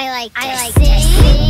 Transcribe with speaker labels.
Speaker 1: I like I like sing.